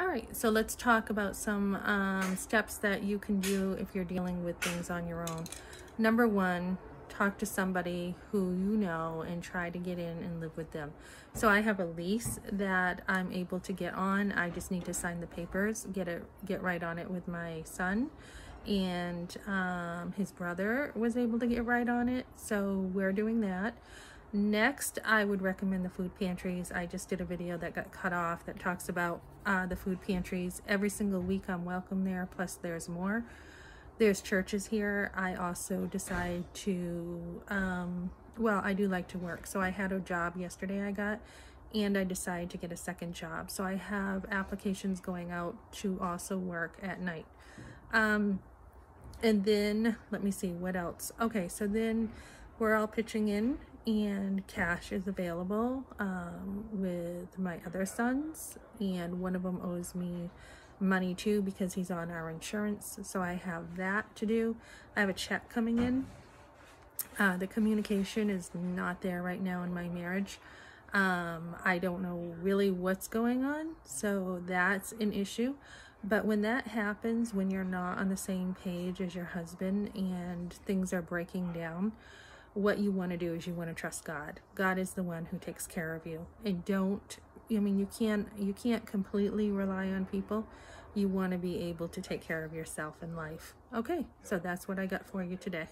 All right, so let's talk about some um, steps that you can do if you're dealing with things on your own. Number one, talk to somebody who you know and try to get in and live with them. So I have a lease that I'm able to get on. I just need to sign the papers, get it, get right on it with my son. And um, his brother was able to get right on it. So we're doing that. Next, I would recommend the food pantries. I just did a video that got cut off that talks about uh, the food pantries. Every single week I'm welcome there, plus there's more. There's churches here. I also decide to, um, well, I do like to work. So I had a job yesterday I got, and I decided to get a second job. So I have applications going out to also work at night. Um, and then, let me see, what else? Okay, so then we're all pitching in and cash is available um, with my other sons and one of them owes me money too because he's on our insurance so I have that to do. I have a check coming in. Uh, the communication is not there right now in my marriage. Um, I don't know really what's going on so that's an issue. But when that happens when you're not on the same page as your husband and things are breaking down what you want to do is you want to trust God. God is the one who takes care of you. And don't I mean you can't you can't completely rely on people. You want to be able to take care of yourself in life. Okay, so that's what I got for you today.